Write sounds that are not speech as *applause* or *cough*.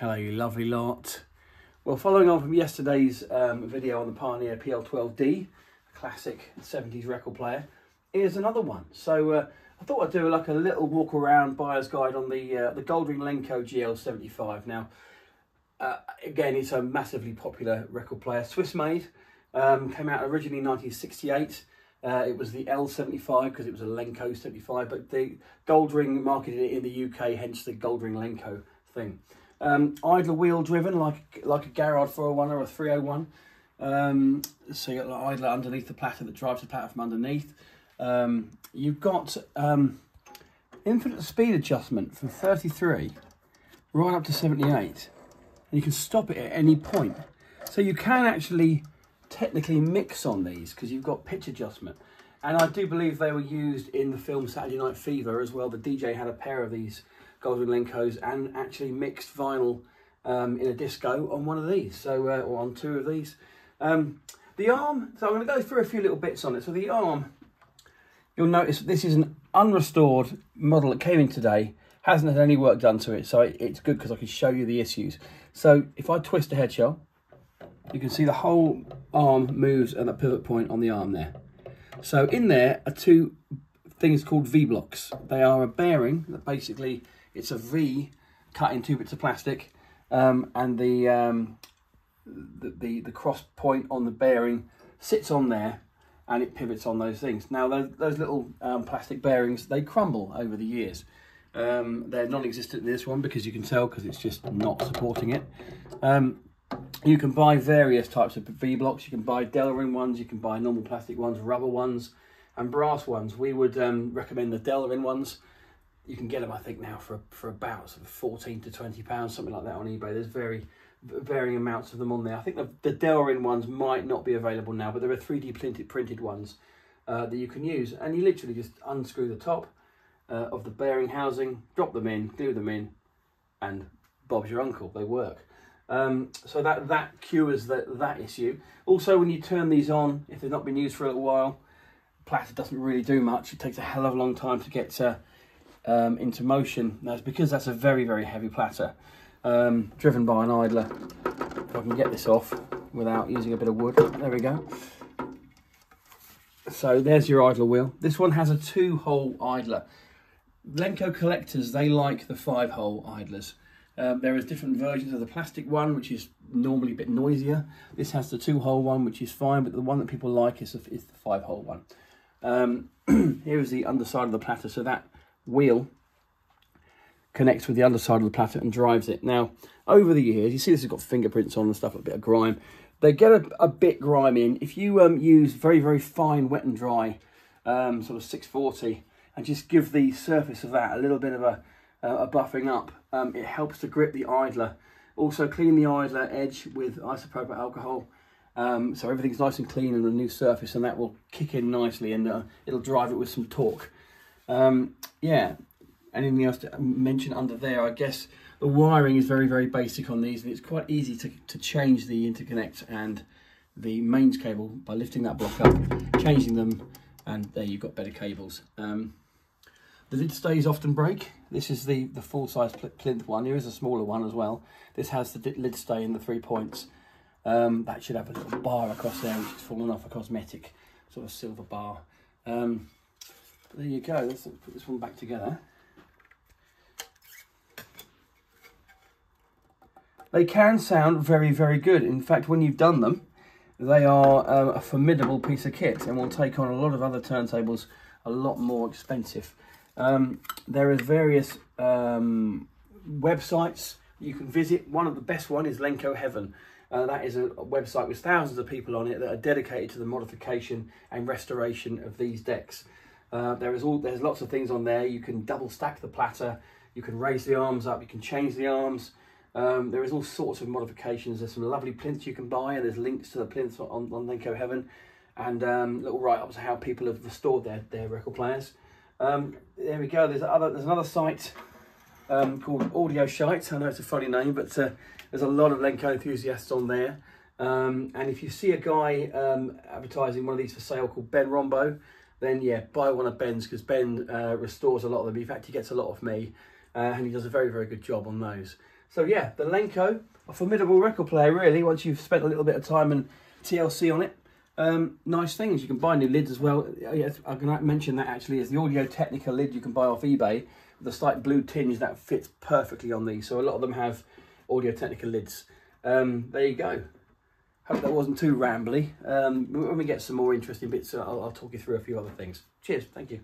Hello, you lovely lot. Well, following on from yesterday's um, video on the Pioneer PL12D, a classic 70s record player, here's another one. So uh, I thought I'd do like a little walk around buyer's guide on the uh, the Goldring Lenco GL75. Now, uh, again, it's a massively popular record player, Swiss made, um, came out originally in 1968. Uh, it was the L75 because it was a Lenco 75, but the Goldring marketed it in the UK, hence the Goldring Lenco thing. Um, idler wheel driven, like like a Garrard 401 or a 301. Um, so you got the idler underneath the platter that drives the platter from underneath. Um, you've got um, infinite speed adjustment from 33 right up to 78. And you can stop it at any point. So you can actually technically mix on these because you've got pitch adjustment. And I do believe they were used in the film Saturday Night Fever as well. The DJ had a pair of these Goldring Lencos and actually mixed vinyl um, in a disco on one of these, so uh, or on two of these. Um, the arm, so I'm going to go through a few little bits on it. So the arm, you'll notice this is an unrestored model that came in today, hasn't had any work done to it, so it, it's good because I can show you the issues. So if I twist the head shell, you can see the whole arm moves at the pivot point on the arm there. So in there are two things called V-blocks. They are a bearing that basically it's a V cut in two bits of plastic um, and the, um, the, the, the cross point on the bearing sits on there and it pivots on those things. Now those, those little um, plastic bearings, they crumble over the years. Um, they're non-existent in this one because you can tell because it's just not supporting it. Um, you can buy various types of V-blocks. You can buy Delrin ones, you can buy normal plastic ones, rubber ones, and brass ones. We would um, recommend the Delrin ones. You can get them, I think, now for for about sort of 14 to 20 pounds, something like that on eBay. There's very varying amounts of them on there. I think the, the Delrin ones might not be available now, but there are 3D printed printed ones uh, that you can use. And you literally just unscrew the top uh, of the bearing housing, drop them in, glue them in, and Bob's your uncle. They work. Um, so that, that cures that, that issue. Also, when you turn these on, if they've not been used for a little while, platter doesn't really do much. It takes a hell of a long time to get uh, um, into motion. That's because that's a very, very heavy platter, um, driven by an idler. If I can get this off without using a bit of wood. There we go. So there's your idler wheel. This one has a two-hole idler. Lenco collectors, they like the five-hole idlers. Um, there is different versions of the plastic one, which is normally a bit noisier. This has the two-hole one, which is fine, but the one that people like is, is the five-hole one. Um, *clears throat* here is the underside of the platter, so that wheel connects with the underside of the platter and drives it. Now, over the years, you see this has got fingerprints on and stuff, a bit of grime. They get a, a bit grimy. If you um, use very, very fine wet and dry, um, sort of 640, and just give the surface of that a little bit of a uh, a buffing up. Um, it helps to grip the idler. Also clean the idler edge with isopropyl alcohol. Um, so everything's nice and clean and a new surface and that will kick in nicely and uh, it'll drive it with some torque. Um, yeah, anything else to mention under there? I guess the wiring is very, very basic on these and it's quite easy to, to change the interconnect and the mains cable by lifting that block up, changing them, and there you've got better cables. Um, the lid stays often break. This is the, the full-size plinth one. Here is a smaller one as well. This has the lid stay in the three points. Um, that should have a little bar across there, which is fallen off, a cosmetic sort of silver bar. Um, there you go. Let's put this one back together. They can sound very, very good. In fact, when you've done them, they are uh, a formidable piece of kit and will take on a lot of other turntables a lot more expensive. Um, there is various um, websites you can visit. One of the best one is Lenco Heaven. Uh, that is a, website with thousands of people on it that are dedicated to the modification and restoration of these decks. Uh, there is all there's lots of things on there. You can double stack the platter. You can raise the arms up. You can change the arms. Um, there is all sorts of modifications. There's some lovely plinths you can buy, and there's links to the plinths on, on Lenco Heaven, and um, little write-ups of how people have restored their, their record players. Um, there we go. There's other. There's another site um, called Audio Shite. I know it's a funny name, but uh, there's a lot of Lenco enthusiasts on there. Um, and if you see a guy um, advertising one of these for sale called Ben Rombo, then yeah, buy one of Ben's because Ben uh, restores a lot of them. In fact, he gets a lot of me, uh, and he does a very very good job on those. So yeah, the Lenco, a formidable record player really, once you've spent a little bit of time and TLC on it. Um, nice things, you can buy new lids as well. Oh, yes, I can mention that actually is the Audio Technica lid you can buy off eBay with a slight blue tinge that fits perfectly on these. So a lot of them have Audio Technica lids. Um, there you go. Hope that wasn't too rambly. Um, when we get some more interesting bits, I'll, I'll talk you through a few other things. Cheers, thank you.